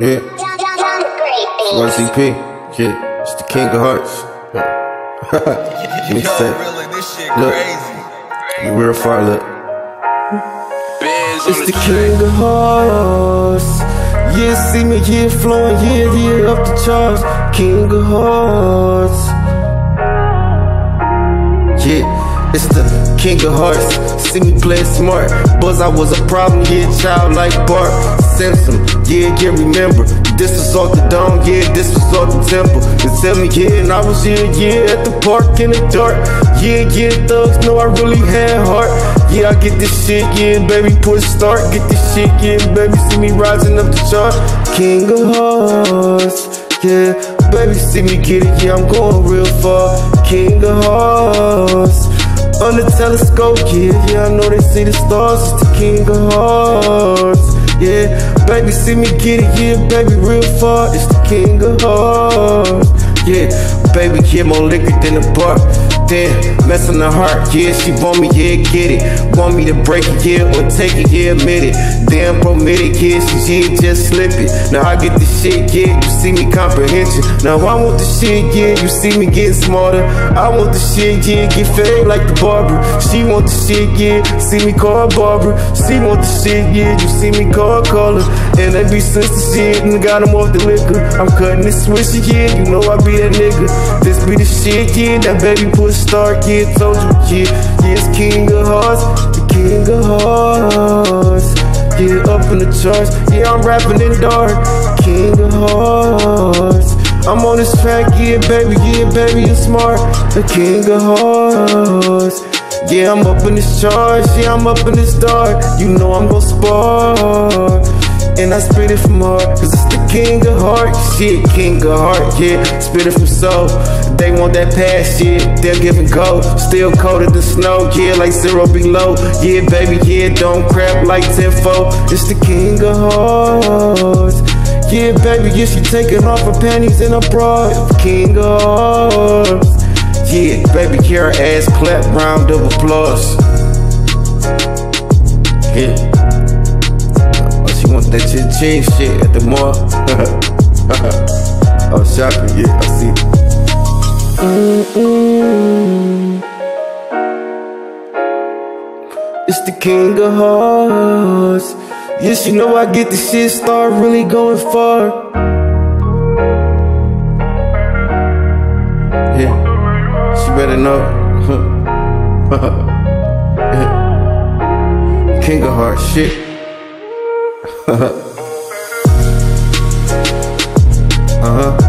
Yeah. One CP. Yeah. It's the King of Hearts. Yo, really, this shit Look. crazy. You real far, look. It's the the. King of Hearts. Yeah, see me, yeah, flowing, yeah, yeah, up the charts. King of Hearts. Yeah, it's the King of Hearts. See me play smart. Buzz, I was a problem, yeah, child like Bart Simpson. Yeah, yeah, remember. This was off the dome, yeah, this was off the temple. And tell me, yeah, and I was here, yeah, at the park in the dark. Yeah, yeah, thugs know I really had heart. Yeah, I get this shit, yeah, baby, push start. Get this shit, yeah, baby, see me rising up the chart. King of Hearts, yeah, baby, see me get it, yeah, I'm going real far. King of Hearts. On the telescope, yeah, yeah, I know they see the stars, it's the king of hearts. Yeah, baby, see me get it, yeah, baby, real far, it's the king of hearts. Yeah, baby, get more liquor than a bar. Damn, messing the heart, yeah, she want me, yeah, get it. Want me to break it, yeah, or take it, yeah, admit it. Damn, promit it, yeah, she, she just slip it. Now I get the shit, yeah, you see me comprehension. Now I want the shit, yeah, you see me getting smarter. I want the shit, yeah, get fed like the barber. She want the shit, yeah, see me call Barbara. She want the shit, yeah, you see me call caller. And they be since the shit and got them off the liquor. I'm cutting this switch, yeah, you know I be that nigga. This be the shit, yeah, that baby push start, yeah, told you, yeah, yeah, it's king of hearts, the king of hearts. Yeah, up in the charts, yeah, I'm rapping in dark, king of hearts. I'm on this track, yeah, baby, yeah, baby, you smart, the king of hearts. Yeah, I'm up in this charge, yeah, I'm up in this dark. You know I'm gon' spark. And I spit it from heart, cause it's the king of heart. Shit, king of heart, yeah. Spit it from soul. They want that pass shit, they'll give and go. Still colder than snow, yeah, like zero below. Yeah, baby, yeah, don't crap like tenfold. It's the king of hearts. Yeah, baby, yeah, she taking off her panties and her bra. King of hearts. Yeah, baby, hear her ass clap, round of applause. That shit at the mall. oh, shopping, yeah, I see. Mm-mm. It's the king of hearts. Yes, you know I get the shit start really going far. Yeah, she better know. king of hearts, shit. uh huh.